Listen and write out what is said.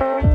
Bye.